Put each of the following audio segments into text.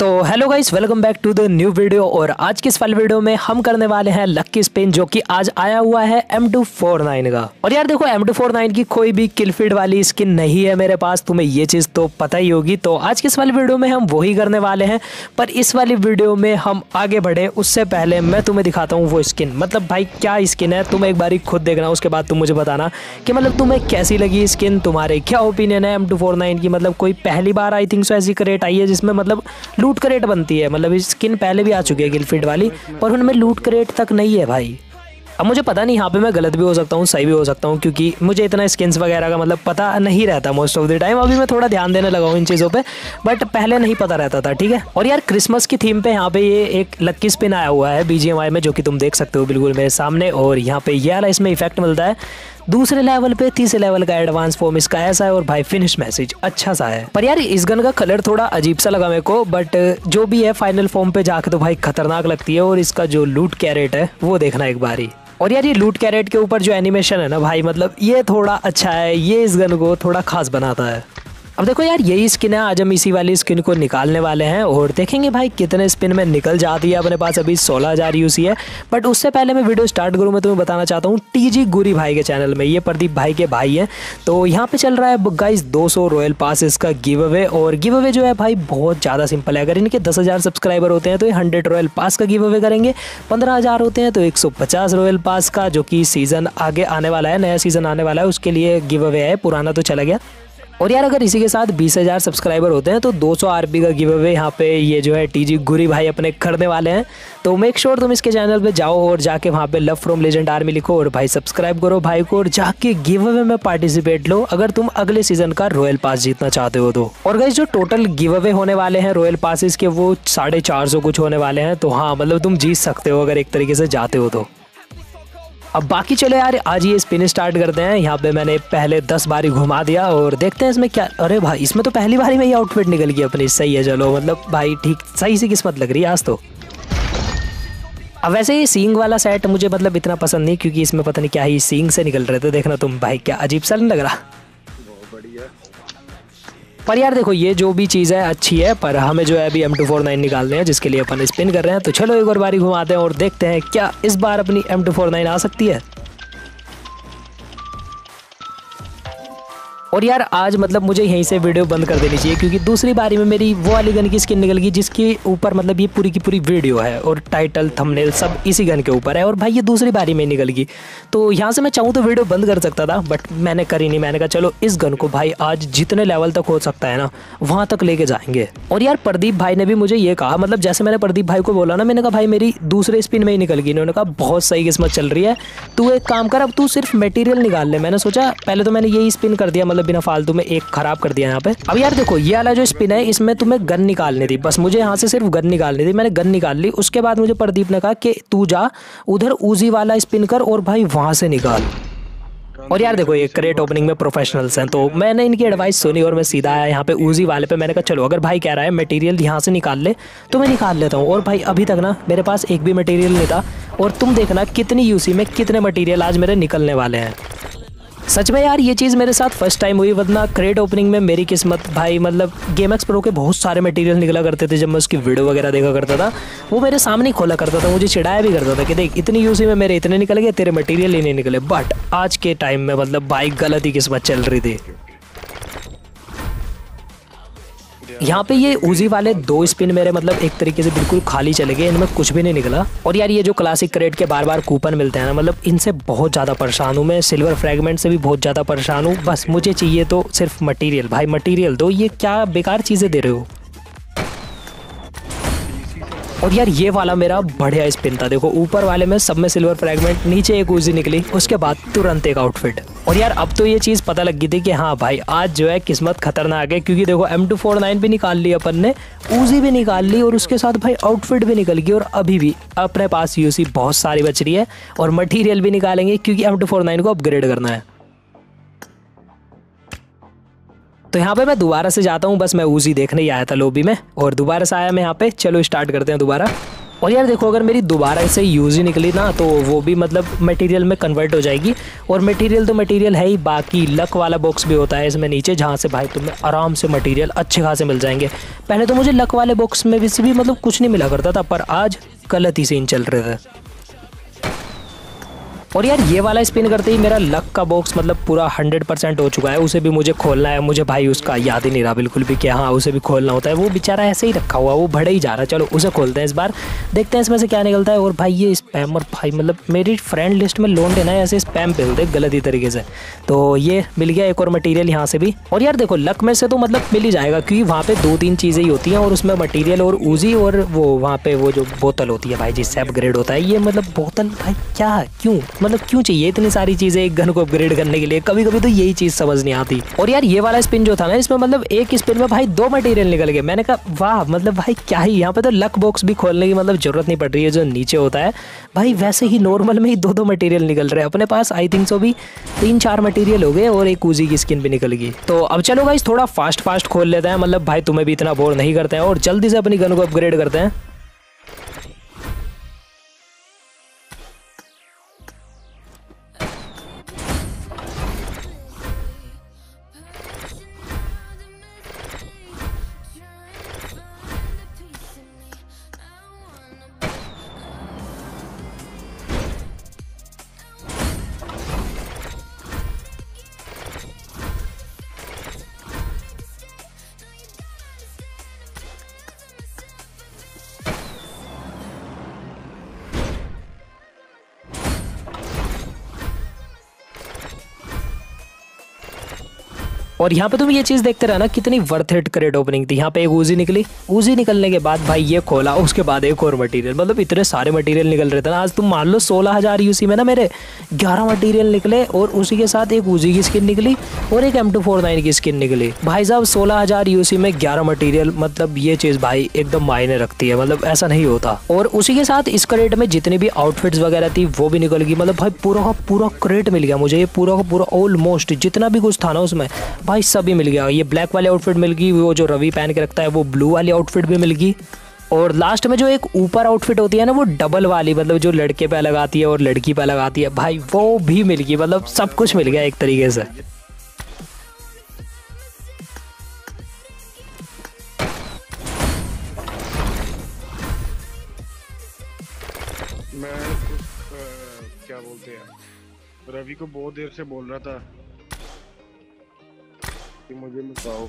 तो hello guys welcome back to the new video और आज की इस वाले वीडियो में हम करने वाले हैं लक्की स्पिन जो कि आज आया हुआ है M249 का। और यार देखो M249 की कोई भी किलफीड वाली स्किन नहीं है मेरे पास, तुम्हें ये चीज़ तो पता ही होगी। तो आज की इस वाली वीडियो में हम वही करने वाले हैं, पर इस वाली वीडियो में हम आगे बढ़े। उससे पहले मैं तुम्हें दिखाता हूँ वो स्किन मतलब भाई, क्या स्किन है? तुम एक बार खुद देखना, उसके बाद तुम मुझे बताना कि मतलब तुम्हें कैसी लगी स्किन तुम्हारे क्या ओपिनियन है एम की? मतलब कोई पहली बार आई थिंक सो ऐसी क्रेट आई है जिसमें मतलब लूट करेट बनती है। मतलब स्किन पहले भी आ चुकी है गिलफिट वाली, पर उनमें लूट करेट तक नहीं है भाई। अब मुझे पता नहीं यहाँ पे मैं गलत भी हो सकता हूँ, सही भी हो सकता हूँ, क्योंकि मुझे इतना स्किन्स वगैरह का मतलब पता नहीं रहता मोस्ट ऑफ़ द टाइम अभी मैं थोड़ा ध्यान देने लगा हूँ इन चीज़ों पे बट पहले नहीं पता रहता था, ठीक है? और यार क्रिसमस की थीम पे यहाँ पे ये एक लक्की स्पिन आया हुआ है बीजीएमआई में, जो कि तुम देख सकते हो बिल्कुल मेरे सामने, और यहाँ पे ये वाला इसमें इफ़ेक्ट मिलता है। दूसरे लेवल पे, तीसरे लेवल का एडवांस फॉर्म इसका ऐसा है और भाई फिनिश मैसेज अच्छा सा है। पर यार, इस गन का कलर थोड़ा अजीब सा लगा मेरे को बट जो भी है फाइनल फॉर्म पे जाके तो भाई खतरनाक लगती है और इसका जो लूट कैरेट है, वो देखना एक बार ही। और यार, ये लूट कैरेट के ऊपर जो एनिमेशन है ना भाई मतलब ये थोड़ा अच्छा है, ये इस गन को थोड़ा खास बनाता है। अब देखो यार, यही स्किन है। आज हम इसी वाली स्किन को निकालने वाले हैं और देखेंगे भाई कितने स्पिन में निकल जाती है अपने पास। अभी सोलह हज़ार यूसी है बट उससे पहले मैं वीडियो स्टार्ट करूँ, मैं तुम्हें बताना चाहता हूँ टीजी गुरी भाई के चैनल में। ये प्रदीप भाई के भाई हैं। तो यहाँ पे चल रहा है गाइस दो रॉयल पास इसका गिव अवे और गिव अवे जो है भाई, बहुत ज़्यादा सिंपल है। अगर इनके दस हज़ार सब्सक्राइबर होते हैं तो ये हंड्रेड रॉयल पास का गिव अवे करेंगे। पंद्रह हज़ार होते हैं तो एक सौ पचास रॉयल पास का, जो कि सीज़न आगे आने वाला है, नया सीज़न आने वाला है, उसके लिए गिव अवे है। पुराना तो चला गया। और यार, अगर इसी के साथ बीस हज़ार सब्सक्राइबर होते हैं तो 200 सौ का गिव अवे यहाँ पे, ये जो है टीजी गुरी भाई अपने करने वाले हैं। तो मेक श्योर तुम इसके चैनल पे जाओ और जाके वहाँ पे लव फ्रॉम लेजेंड आर्मी लिखो और भाई सब्सक्राइब करो भाई को और जाके गिव अवे में पार्टिसिपेट लो अगर तुम अगले सीज़न का रॉयल पास जीतना चाहते हो तो। और गाइज़ जो टोटल गिव अवे होने वाले हैं रॉयल पासिस के, वो साढ़े कुछ होने वाले हैं तो हाँ मतलब तुम जीत सकते हो अगर एक तरीके से जाते हो तो। अब बाकी चले यार, आज ये स्पिन स्टार्ट करते हैं। यहाँ पे मैंने पहले दस बारी घुमा दिया और देखते हैं इसमें क्या। अरे भाई, इसमें तो पहली बारी में ये आउटफिट निकल गया अपनी। सही है, चलो मतलब भाई ठीक, सही सी किस्मत लग रही है आज तो। अब वैसे ये सींग वाला सेट मुझे मतलब इतना पसंद नहीं, क्योंकि इसमें पता नहीं क्या ही सींग से निकल रहे थे। देखना तुम भाई, क्या अजीब सा नहीं लग रहा? पर यार देखो, ये जो भी चीज़ है, अच्छी है, पर हमें जो है अभी एम टू फोर नाइन निकालने हैं, जिसके लिए अपन स्पिन कर रहे हैं। तो चलो एक और बारी घुमाते हैं और देखते हैं क्या इस बार अपनी एम टू फोर नाइन आ सकती है। और यार आज मतलब मुझे यहीं से वीडियो बंद कर देनी चाहिए, क्योंकि दूसरी बारी में मेरी वो वाली गन की स्किन निकल गई, जिसके ऊपर मतलब ये पूरी की पूरी वीडियो है और टाइटल थंबनेल सब इसी गन के ऊपर है और भाई ये दूसरी बारी में निकल गई। तो यहाँ से मैं चाहूँ तो वीडियो बंद कर सकता था बट मैंने करी नहीं, मैंने कहा चलो इस गन को भाई आज जितने लेवल तक हो सकता है ना, वहाँ तक लेके जाएँगे। और यार प्रदीप भाई ने भी मुझे ये कहा मतलब जैसे मैंने प्रदीप भाई को बोला ना, मैंने कहा भाई मेरी दूसरे स्पिन में ही निकल गई उन्होंने कहा बहुत सही किस्मत चल रही है, तू एक काम कर, अब तू सिर्फ़ मटेरियल निकाल ले। मैंने सोचा पहले तो मैंने यही स्पिन कर दिया मतलब बिना फालतू में एक खराब कर दिया यहाँ पे। अब यार देखो, ये वाला जो स्पिन है, इसमें तुम्हें गन निकालनी थी। बस मुझे यहाँ से सिर्फ़ गन निकालनी थी, मैंने गन निकाल ली। उसके बाद मुझे प्रदीप ने कहा कि तू जा, उधर ऊजी वाला स्पिन कर और भाई वहाँ से निकाल। और यार देखो, ये क्रेट ओपनिंग में प्रोफेशनल्स हैं तो मैंने इनकी एडवाइस सुनी और मैं सीधा आया यहाँ पे ऊजी वाले पे। मैंने कहा, चलो, अगर भाई कह रहा है मटेरियल यहाँ से निकाल ले तो मैं निकाल लेता हूँ। और भाई अभी तक ना, मेरे पास एक भी मटेरियल नहीं था। और तुम देखना कितनी यूसी में कितने मटेरियल आज मेरे निकलने वाले हैं। सच में यार, ये चीज़ मेरे साथ फ़र्स्ट टाइम हुई, वरना क्रेट ओपनिंग में मेरी किस्मत भाई मतलब गेम एक्स प्रो के बहुत सारे मटेरियल निकला करते थे जब मैं उसकी वीडियो वगैरह देखा करता था। वो मेरे सामने ही खोला करता था, मुझे चिढ़ाया भी करता था कि देख, इतनी यूसी में मेरे इतने निकल गए, तेरे मटेरियल ही नहीं निकले। बट आज के टाइम में मतलब बाइक गलत ही किस्मत चल रही थी। यहाँ पे ये उजी वाले दो स्पिन मेरे मतलब एक तरीके से बिल्कुल खाली चले गए, इनमें कुछ भी नहीं निकला। और यार ये जो क्लासिक क्रेड के बार बार कूपन मिलते हैं ना मतलब इनसे बहुत ज़्यादा परेशान हूँ मैं सिल्वर फ्रेगमेंट से भी बहुत ज़्यादा परेशान हूँ। बस मुझे चाहिए तो सिर्फ़ मटीरियल भाई मटीरियल दो, ये क्या बेकार चीज़ें दे रहे हो? और यार, ये वाला मेरा बढ़िया स्पिन था। देखो, ऊपर वाले में सब में सिल्वर फ्रेगमेंट नीचे एक ऊजी निकली, उसके बाद तुरंत एक आउटफिट और यार, अब तो ये चीज़ पता लग गई थी कि हाँ भाई, आज जो है किस्मत खतरनाक है, क्योंकि देखो एम टू फोर नाइन भी निकाल ली अपन ने ऊजी भी निकाल ली, और उसके साथ भाई आउटफिट भी निकल गई, और अभी भी अपने पास यूसी बहुत सारी बच रही है, और मटीरियल भी निकालेंगे, क्योंकि एम टू फोर नाइन को अपग्रेड करना है। तो यहाँ पे मैं दोबारा से जाता हूँ बस मैं ऊजी देखने ही आया था लोबी में और दोबारा से आया मैं यहाँ पे। चलो स्टार्ट करते हैं दोबारा। और यार देखो अगर मेरी दोबारा से यूज़ ही निकली ना तो वो भी मतलब मटेरियल में कन्वर्ट हो जाएगी। और मटेरियल तो मटेरियल है ही बाकी लक वाला बॉक्स भी होता है इसमें नीचे जहाँ से भाई तुम्हें आराम से मटेरियल अच्छे खासे मिल जाएँगे। पहले तो मुझे लक वाले बॉक्स में भी, भी मतलब कुछ नहीं मिला करता था पर आज गलत ही सीन चल रहे थे और यार, ये वाला स्पिन करते ही मेरा लक का बॉक्स मतलब पूरा हंड्रेड परसेंट हो चुका है। उसे भी मुझे खोलना है। मुझे भाई उसका याद ही नहीं रहा बिल्कुल भी कि हाँ उसे भी खोलना होता है। वो बेचारा ऐसे ही रखा हुआ वो बढ़े ही जा रहा है। चलो, उसे खोलते हैं इस बार। देखते हैं इसमें से क्या निकलता है। और भाई, ये स्पैम और भाई मतलब मेरी फ्रेंड लिस्ट में लोन देना है ऐसे स्पैम दे गलत ही तरीके से। तो ये मिल गया एक और मटीरियल यहाँ से भी। और यार देखो लक में से तो मतलब मिल ही जाएगा क्योंकि वहाँ पे दो तीन चीज़ें ही होती हैं और उसमें मटीरियल और ऊजी और वो वहाँ पे वो जो बोतल होती है भाई, जिससे अपग्रेड होता है। ये मतलब बोतल भाई, क्या? क्यों? मतलब क्यों चाहिए इतनी सारी चीज़ें एक गन को अपग्रेड करने के लिए? कभी कभी तो यही चीज़ समझ नहीं आती। और यार, ये वाला स्पिन जो था ना, इसमें मतलब एक स्पिन में भाई दो मटेरियल निकल गए। मैंने कहा, वाह मतलब भाई क्या ही, यहाँ पे तो लक बॉक्स भी खोलने की मतलब ज़रूरत नहीं पड़ रही है, जो नीचे होता है। भाई वैसे ही नॉर्मल में ही दो दो मटेरियल निकल रहे हैं। अपने पास आई थिंक सो भी तीन चार मटेरियल हो गए और एक ऊजी की स्किन भी निकल गई। तो अब चलो भाई थोड़ा फास्ट फास्ट खोल लेते हैं। मतलब भाई तुम्हें भी इतना बोर नहीं करते हैं और जल्दी से अपनी गन को अपग्रेड करते हैं। और यहाँ पे तुम ये चीज़ देखते रहे ना कितनी वर्थ इट करेट ओपनिंग थी। यहाँ पे एक ऊजी निकली। ऊजी निकलने के बाद भाई ये खोला, उसके बाद एक और मटेरियल मतलब इतने सारे मटेरियल निकल रहे थे ना। आज तुम मान लो सोलह हज़ार यूसी में ना मेरे ग्यारह मटेरियल निकले और उसी के साथ एक ऊजी की स्किन निकली और एक एम की स्किन निकली। भाई साहब, सोलह हज़ार यूसी में ग्यारह मटीरियल मतलब ये चीज़ भाई एकदम मायने रखती है। मतलब ऐसा नहीं होता। और उसी के साथ इस करेट में जितनी भी आउटफिट्स वगैरह थी, वो भी निकल गई। मतलब भाई पूरा का पूरा करेट मिल गया मुझे। ये पूरा का पूरा ऑलमोस्ट जितना भी कुछ था ना उसमें भाई सभी मिल गया। ये ब्लैक वाली आउटफिट मिल गई, वो जो रवि पहन के रखता है, वो ब्लू वाली आउटफिट भी मिल गई। और लास्ट में जो एक ऊपर आउटफिट होती है ना, वो डबल वाली मतलब जो लड़के पे अलग आती है और लड़की पे अलग आती है, भाई वो भी मिल गई मतलब सब कुछ मिल गया एक तरीके से। मैं क्या बोलते हैं? रवि को बहुत देर से बोल रहा था। कि मुझे बताओ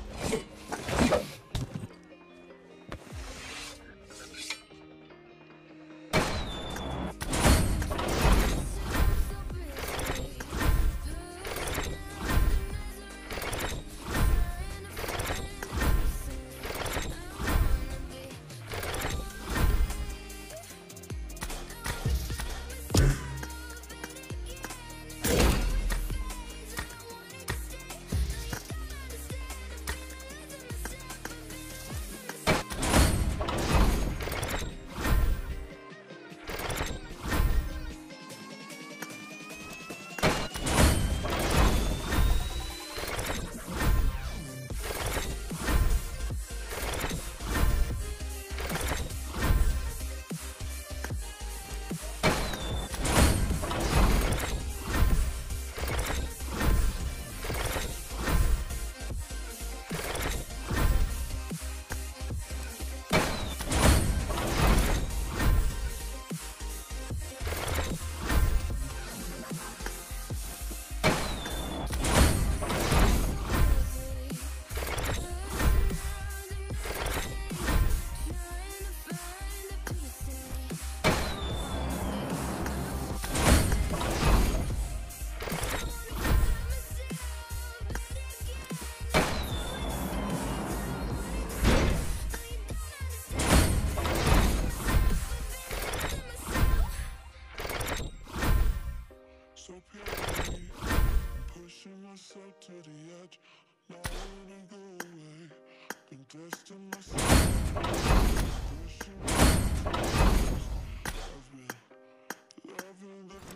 watch my enemy go away. Been testing myself. I've been loving the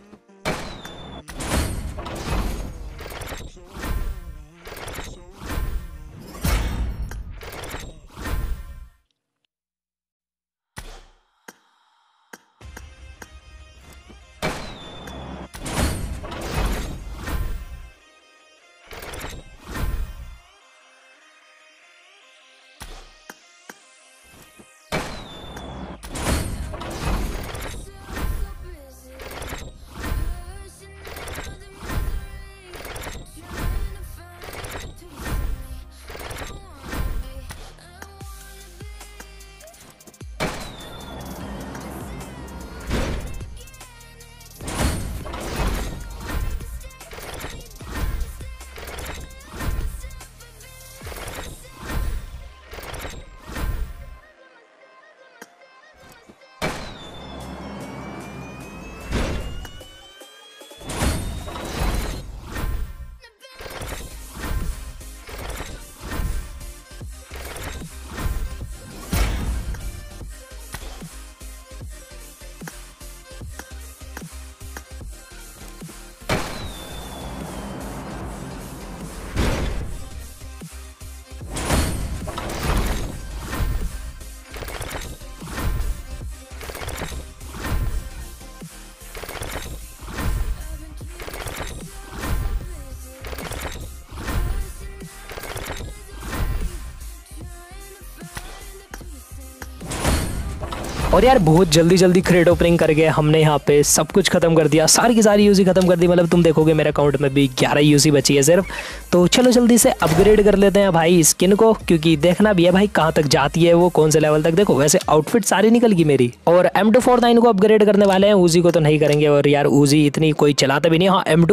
और यार, बहुत जल्दी जल्दी क्रेड ओपनिंग करके हमने यहाँ पे। सब कुछ खत्म कर दिया। सारी की सारी यूसी खत्म कर दी। मतलब तुम देखोगे मेरे अकाउंट में भी ग्यारह यूसी बची है सिर्फ़। तो चलो जल्दी से अपग्रेड कर लेते हैं भाई स्किन को, क्योंकि देखना भी है भाई कहाँ तक जाती है वो, कौन से लेवल तक। देखो, वैसे आउटफिट सारी निकल गई मेरी। और एम को अपग्रेड करने वाले हैं। ऊजी को तो नहीं करेंगे। और यार ऊजी इतनी कोई चलाता भी नहीं हाँ। एम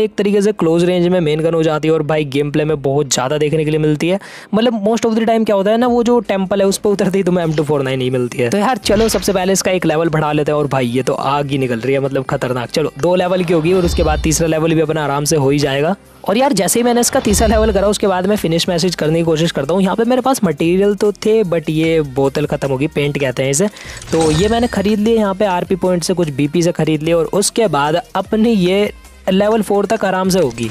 एक तरीके से क्लोज रेंज में मेन गन हो जाती है और भाई गेम प्ले में बहुत ज़्यादा देखने के लिए मिलती है। मतलब मोस्ट ऑफ़ द टाइम क्या होता है ना, वो जो टेंपल है, उस पर उतरती तुम्हें एम टू फोर नाइन ही मिलती है। तो यार, चलो सबसे पहले इसका एक लेवल बढ़ा लेते हैं। और भाई, ये तो आग ही निकल रही है मतलब खतरनाक। चलो, दो लेवल की होगी, और उसके बाद तीसरा लेवल भी अपना आराम से हो ही जाएगा। और यार, जैसे ही मैंने इसका तीसरा लेवल करा, उसके बाद मैं फिनिश मैसेज करने की कोशिश करता हूँ। यहाँ पे मेरे पास मटेरियल तो थे बट ये बोतल खत्म होगी पेंट कहते हैं इसे। तो ये मैंने खरीद लिए यहाँ पे आरपी पॉइंट से कुछ बीपी से खरीद लिए और उसके बाद अपनी ये लेवल फोर तक आराम से होगी।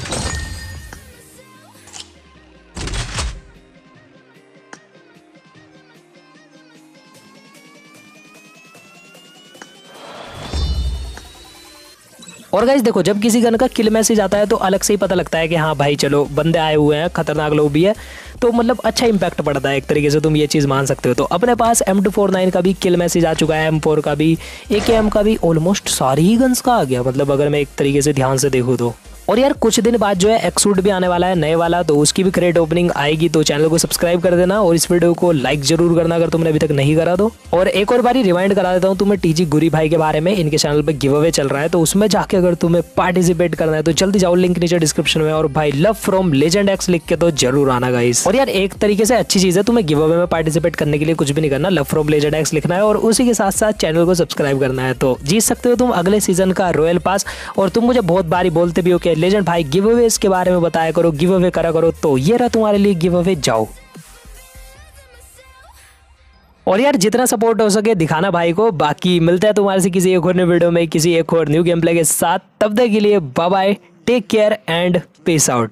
और गाइज़ देखो, जब किसी गन का किल मैसेज आता है तो अलग से ही पता लगता है कि हाँ भाई, चलो, बंदे आए हुए हैं, खतरनाक लोग भी है तो मतलब अच्छा इंपैक्ट पड़ता है एक तरीके से, तुम ये चीज़ मान सकते हो। तो अपने पास एम टू फोर नाइन का भी किल मैसेज आ चुका है एम फोर का भी ए के एम का भी ऑलमोस्ट सारी ही गन्स का आ गया। मतलब अगर मैं एक तरीके से ध्यान से देखूँ तो। और यार, कुछ दिन बाद जो है एक्सूट भी आने वाला है, नए वाला तो उसकी भी क्रेट ओपनिंग आएगी तो चैनल को सब्सक्राइब कर देना और इस वीडियो को लाइक ज़रूर करना अगर तुमने अभी तक नहीं करा तो। और एक और बारी रिमाइंड करा देता हूँ, तुम्हें टीजी गुरी भाई के बारे में, इनके चैनल पर गिव अवे चल रहा है तो उसमें जाके अगर तुम्हें पार्टिसिपेट करना है तो जल्दी जाओ लिंक नीचे डिस्क्रिप्शन में और भाई लव फ्रॉम लेजेंड एक्स लिख के तो ज़रूर आना गाइस और यार, एक तरीके से अच्छी चीज़ है, तुम्हें गिव अवे में पार्टिसिपेट करने के लिए कुछ भी नहीं करना लव फ्रॉम लेजेंड एक्स लिखना है, और उसी के साथ साथ चैनल को सब्सक्राइब करना है तो जीत सकते हो तुम अगले सीज़न का रॉयल पास और तुम मुझे बहुत बारी बोलते भी हो कि लेजेंड भाई गिव अवे के बारे में बताया करो गिव अवे करा करो तो ये रहा तुम्हारे लिए गिव अवे जाओ। और यार, जितना सपोर्ट हो सके दिखाना भाई को, बाकी मिलता है तुम्हारे से किसी एक और न्यू वीडियो में, किसी एक और न्यू गेम प्ले के साथ, तब तक के लिए bye bye take care and peace out